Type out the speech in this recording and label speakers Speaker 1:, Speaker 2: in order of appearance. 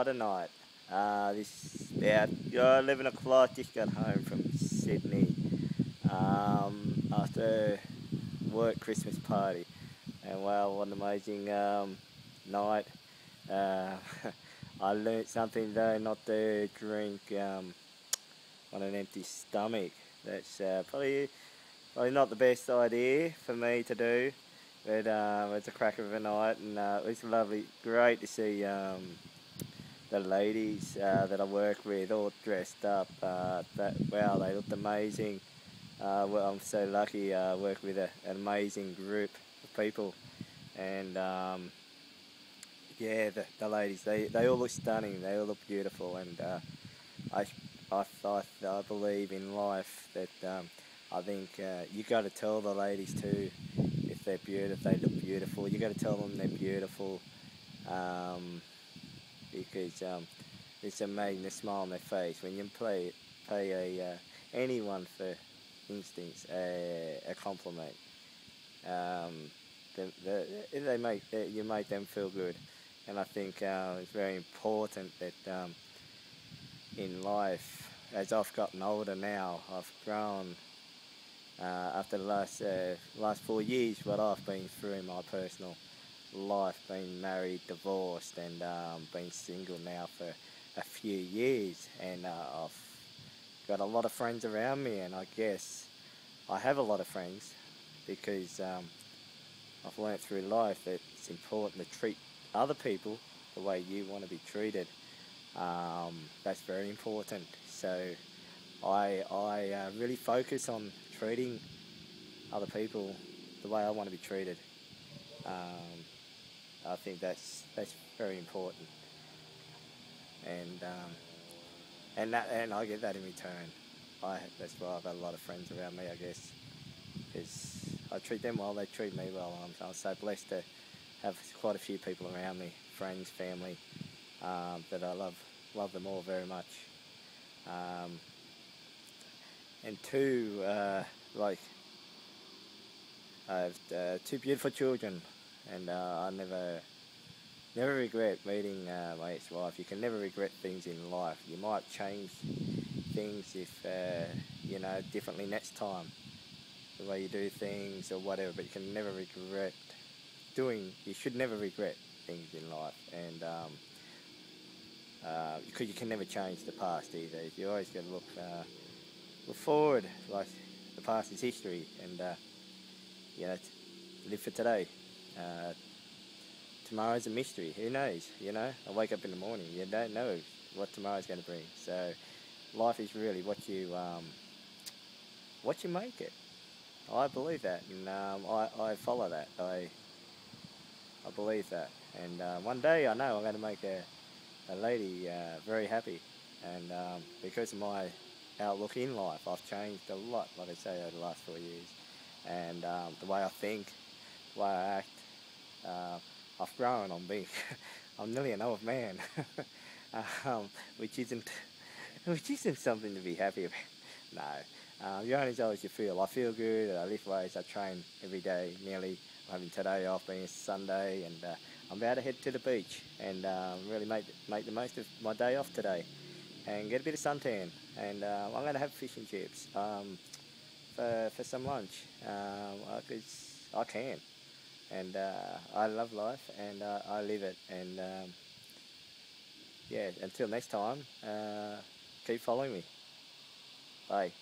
Speaker 1: What a night. Uh, this about uh, 11 o'clock, just got home from Sydney um, after work Christmas party. And wow, what an amazing um, night. Uh, I learnt something though, not to drink um, on an empty stomach. That's uh, probably, probably not the best idea for me to do. But um, it's a crack of a night and uh, it was lovely, great to see um, the ladies uh, that I work with all dressed up. Uh, that wow, they looked amazing. Uh, well, I'm so lucky. I uh, work with a, an amazing group of people, and um, yeah, the, the ladies they, they all look stunning. They all look beautiful, and uh, I, I, I I believe in life that um, I think uh, you got to tell the ladies too if they're beautiful, if they look beautiful. You got to tell them they're beautiful. Um, because um, it's amazing the smile on their face when you play pay a uh, anyone for instance a, a compliment. Um, the, the, they make you make them feel good, and I think uh, it's very important that um, in life, as I've gotten older now, I've grown. Uh, after the last uh, last four years, what I've been through in my personal life, being married, divorced, and um, been single now for a few years, and uh, I've got a lot of friends around me, and I guess I have a lot of friends because um, I've learned through life that it's important to treat other people the way you want to be treated. Um, that's very important. So I, I uh, really focus on treating other people the way I want to be treated. Um, I think that's that's very important, and um, and that and I get that in return. I that's why I've got a lot of friends around me, I guess, because I treat them well, they treat me well. I'm, I'm so blessed to have quite a few people around me, friends, family, um, that I love love them all very much. Um, and two, uh, like I have uh, two beautiful children and uh, I never never regret meeting uh, my ex-wife. You can never regret things in life. You might change things if uh, you know differently next time, the way you do things or whatever. But you can never regret doing. You should never regret things in life, and um, uh, because you can never change the past either. You always got to look uh, look forward. Like the past is history, and uh, you know, live for today. Uh, tomorrow's a mystery. Who knows? You know, I wake up in the morning. You don't know what tomorrow's going to bring. So, life is really what you um, what you make it. I believe that, and um, I, I follow that. I I believe that, and uh, one day I know I'm going to make a a lady uh, very happy, and um, because of my outlook in life, I've changed a lot. Like I say, over the last four years, and um, the way I think, the way I act, uh, I've grown on being, I'm nearly an old man, um, which isn't, which isn't something to be happy about. No, um, you're only old as you feel. I feel good. I lift weights. I train every day. Nearly. I'm having today off, being Sunday, and uh, I'm about to head to the beach and um, really make make the most of my day off today, and get a bit of suntan. And uh, I'm going to have fish and chips um, for for some lunch. Um, I, I can and uh, I love life and uh, I live it. And um, yeah, until next time, uh, keep following me. Bye.